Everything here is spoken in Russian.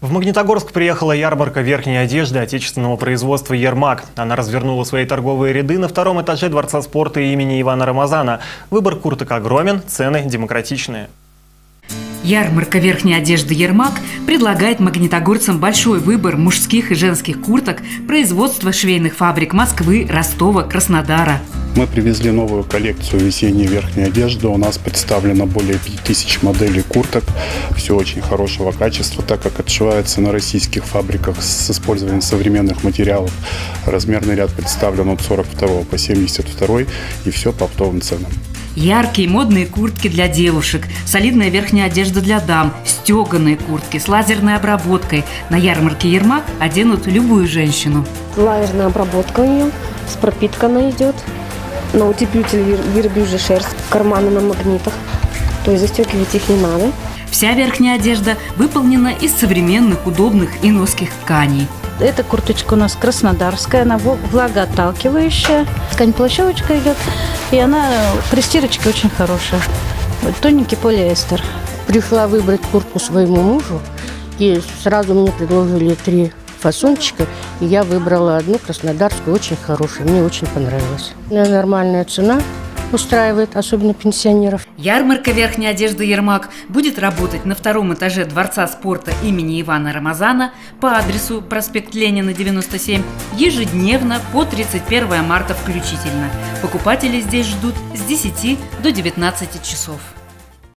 В Магнитогорск приехала ярмарка верхней одежды отечественного производства «Ермак». Она развернула свои торговые ряды на втором этаже Дворца спорта имени Ивана Рамазана. Выбор курток огромен, цены демократичные. Ярмарка верхней одежды «Ермак» предлагает магнитогорцам большой выбор мужских и женских курток производства швейных фабрик Москвы, Ростова, Краснодара. Мы привезли новую коллекцию весенней верхней одежды. У нас представлено более 5000 моделей курток. Все очень хорошего качества, так как отшивается на российских фабриках с использованием современных материалов. Размерный ряд представлен от 42 по 72 и все по оптовым ценам. Яркие модные куртки для девушек, солидная верхняя одежда для дам, стеганые куртки с лазерной обработкой. На ярмарке Ермак оденут любую женщину. Лазерная обработка у нее, с пропиткой она идет на утеплитель верблюжья шерсть, карманы на магнитах, то есть застегивать их не надо. Вся верхняя одежда выполнена из современных, удобных и носких тканей. Эта курточка у нас краснодарская, она влагоотталкивающая. Ткань плащевочка идет, и она при стирочке очень хорошая. Вот, тоненький полиэстер. Пришла выбрать куртку своему мужу, и сразу мне предложили три фасончика, и я выбрала одну краснодарскую, очень хорошую, мне очень понравилась. Нормальная цена, устраивает, особенно пенсионеров. Ярмарка верхней одежды «Ермак» будет работать на втором этаже Дворца спорта имени Ивана Рамазана по адресу проспект Ленина, 97, ежедневно по 31 марта включительно. Покупатели здесь ждут с 10 до 19 часов.